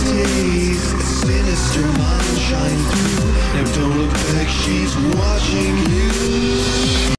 taste, sinister mind shine through. Now don't look back, she's watching.